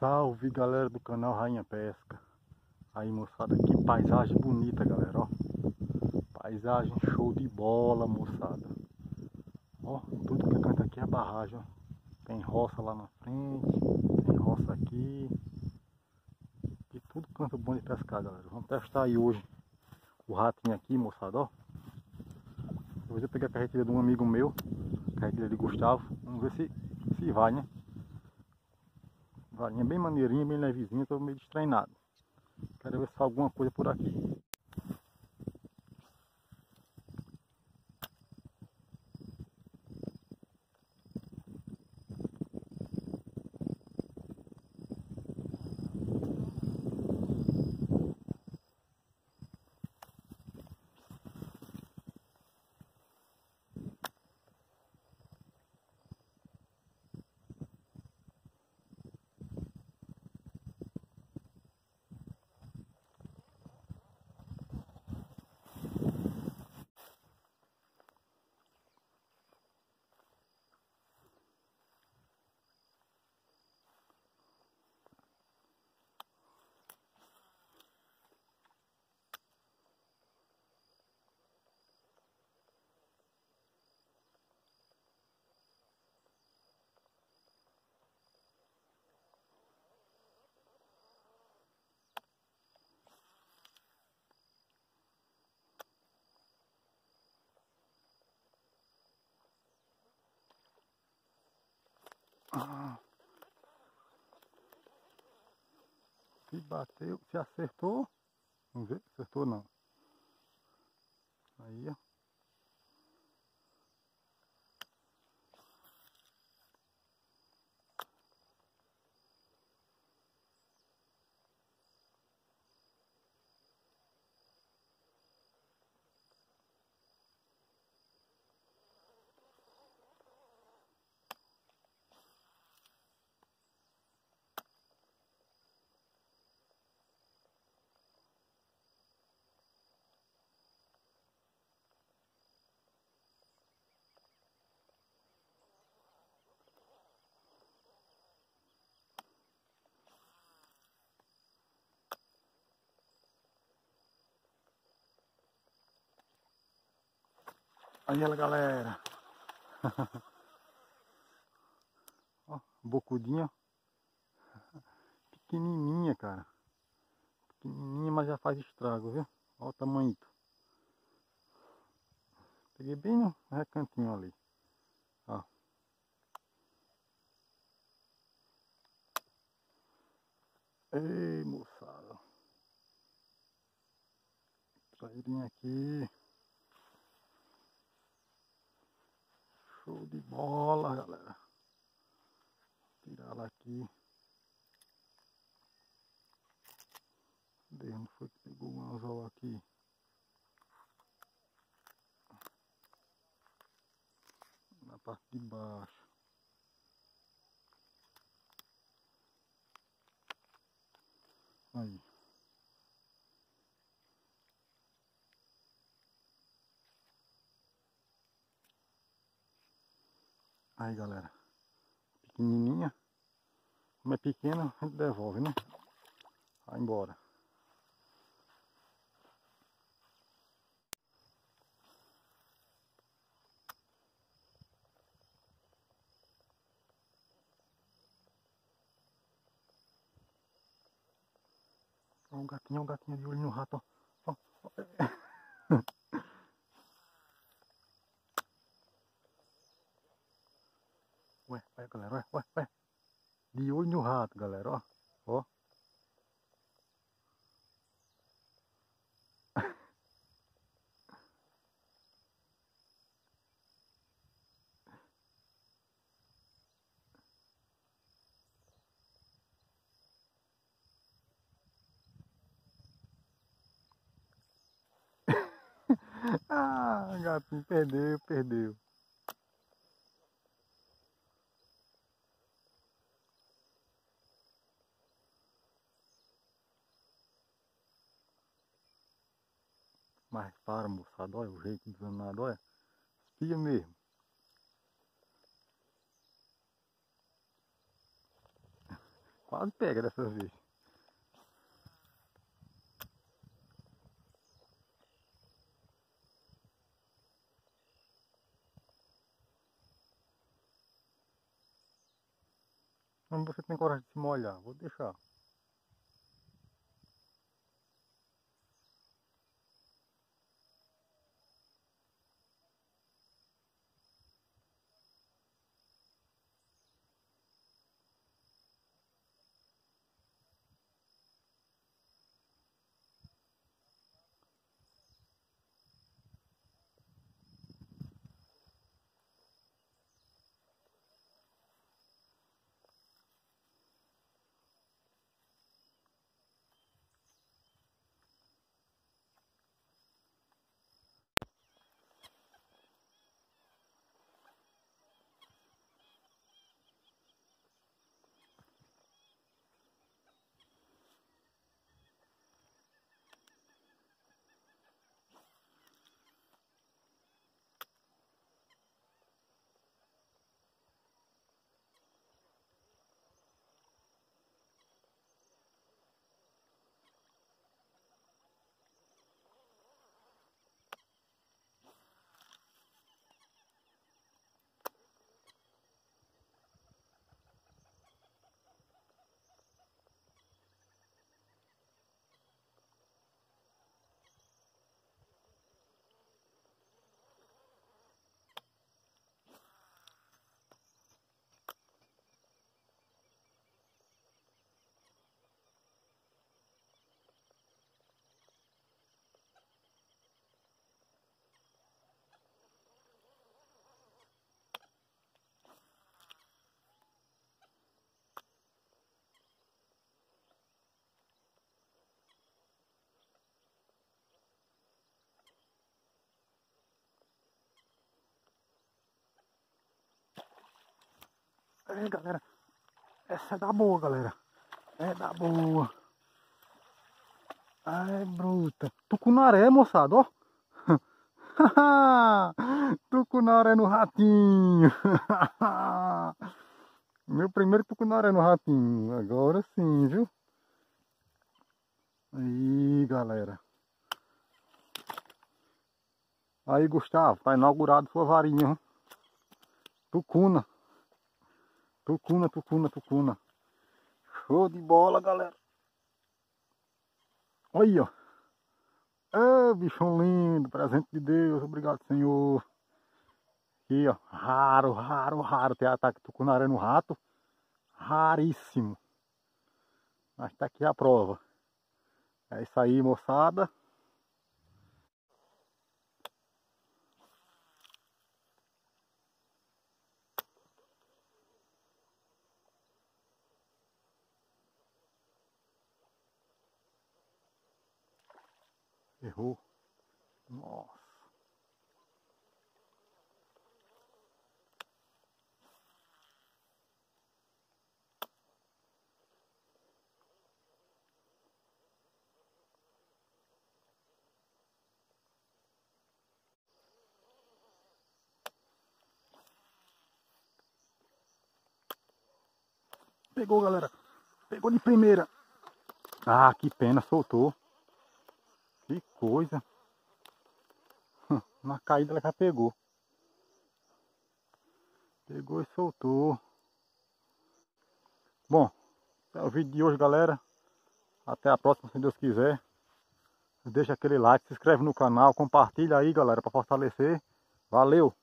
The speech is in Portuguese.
Salve galera do canal Rainha Pesca. Aí moçada, que paisagem bonita galera, ó. Paisagem show de bola moçada. Ó, tudo que canta aqui é barragem, ó. Tem roça lá na frente, tem roça aqui. E tudo canto bom de pescar galera. Vamos testar aí hoje o ratinho aqui moçada, ó. Hoje eu peguei a carretilha de um amigo meu Carretilha de Gustavo. Vamos ver se, se vai né Varinha bem maneirinha, bem levezinha, estou meio destreinado. Quero ver se alguma coisa por aqui. Ah. Se bateu, se acertou, vamos ver acertou não. Aí, ó. Aí ela galera. ó, bocudinha. Pequenininha, cara. Pequenininha, mas já faz estrago, viu? Olha o tamanho. Peguei bem no recantinho ali. Ó. Ei, moçada. Trairinha aqui. Bola, galera. Tirar ela aqui. Cadê? Onde foi que pegou o anzol aqui? Na parte de baixo. Aí. Aí galera, pequenininha, como é pequena, a gente devolve, né? Vai embora. Ó, um gatinho, um gatinho de olho no rato, ó. ó. Ué, galera, ué, ué. De olho no rato, galera, ó. Ó. ah, gatinho, perdeu, perdeu. Mas para, moçada, olha o jeito danado, olha. Espia mesmo. Quase pega dessa vez. Como você tem coragem de se molhar? Vou deixar. É, galera. Essa é da boa, galera. É da boa. Ai, bruta. Tucunaré, moçada, ó. tucunaré no ratinho. Meu primeiro tucunaré no ratinho. Agora sim, viu? Aí, galera. Aí, Gustavo, tá inaugurado sua varinha. Tucuna. Tucuna, tucuna, tucuna. Show de bola, galera. Olha, ó. É, bichão lindo, presente de Deus, obrigado, Senhor. Aqui, ó, raro, raro, raro ter ataque tucunaré no rato. Raríssimo. Mas tá aqui a prova. É isso aí, moçada. Errou. Nossa. Pegou, galera. Pegou de primeira. Ah, que pena, soltou. Que coisa. Na caída ela já pegou. Pegou e soltou. Bom, é o vídeo de hoje, galera. Até a próxima, se Deus quiser. Deixa aquele like, se inscreve no canal, compartilha aí, galera, para fortalecer. Valeu!